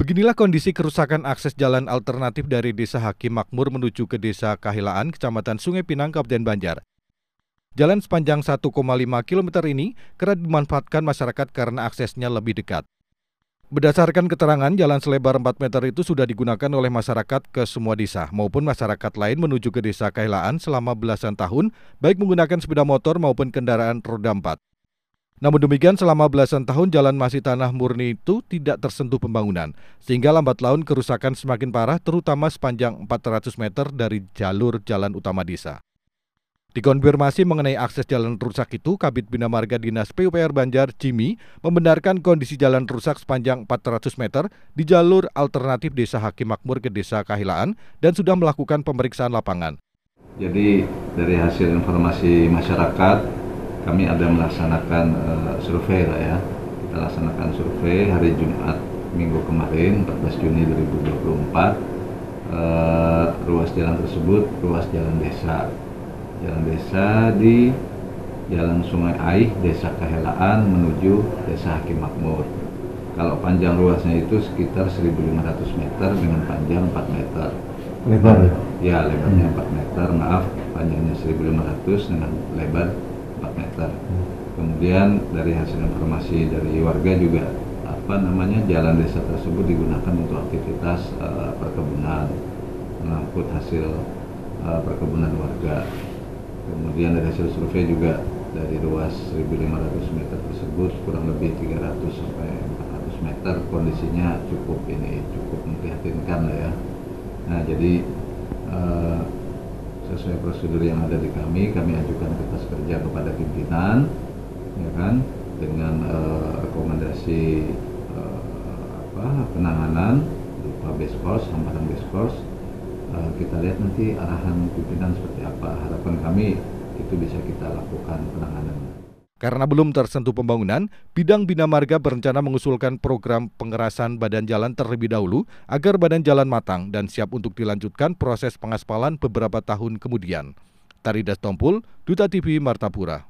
Beginilah kondisi kerusakan akses jalan alternatif dari Desa Hakim Makmur menuju ke Desa Kahilaan, Kecamatan Sungai Pinang, Kabupaten Banjar. Jalan sepanjang 1,5 km ini kerap dimanfaatkan masyarakat karena aksesnya lebih dekat. Berdasarkan keterangan, jalan selebar 4 meter itu sudah digunakan oleh masyarakat ke semua desa maupun masyarakat lain menuju ke Desa Kahilaan selama belasan tahun, baik menggunakan sepeda motor maupun kendaraan roda 4. Namun demikian selama belasan tahun jalan masih tanah murni itu tidak tersentuh pembangunan, sehingga lambat laun kerusakan semakin parah terutama sepanjang 400 meter dari jalur jalan utama desa. Dikonfirmasi mengenai akses jalan rusak itu, Kabit Bina Marga Dinas PUPR Banjar, Jimmy, membenarkan kondisi jalan rusak sepanjang 400 meter di jalur alternatif Desa Hakim Makmur ke Desa Kahilaan dan sudah melakukan pemeriksaan lapangan. Jadi dari hasil informasi masyarakat, kami ada melaksanakan uh, survei lah ya. Kita laksanakan survei hari Jumat minggu kemarin 14 Juni 2024. Uh, ruas jalan tersebut ruas jalan desa. Jalan desa di Jalan Sungai Aih, Desa Kahelaan menuju Desa Hakim Makmur. Kalau panjang ruasnya itu sekitar 1.500 meter dengan panjang 4 meter. Lebar ya? Ya, lebarnya 4 meter, maaf, panjangnya 1.500 dengan lebar 4 meter. Kemudian dari hasil informasi dari warga juga apa namanya jalan desa tersebut digunakan untuk aktivitas uh, perkebunan, mengangkut hasil uh, perkebunan warga. Kemudian dari hasil survei juga dari luas 1.500 meter tersebut kurang lebih 300 sampai 400 meter kondisinya cukup ini cukup memprihatinkan lah ya. Nah jadi uh, sesuai prosedur yang ada di kami, kami ajukan kertas kerja kepada pimpinan, ya kan, dengan uh, rekomendasi uh, apa penanganan berupa beskos, hamparan beskos. Uh, kita lihat nanti arahan pimpinan seperti apa. Harapan kami itu bisa kita lakukan penanganan. Karena belum tersentuh pembangunan, Bidang Bina Marga berencana mengusulkan program pengerasan badan jalan terlebih dahulu agar badan jalan matang dan siap untuk dilanjutkan proses pengaspalan beberapa tahun kemudian. Taridas Tompul, Duta TV Martapura.